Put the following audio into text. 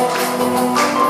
Música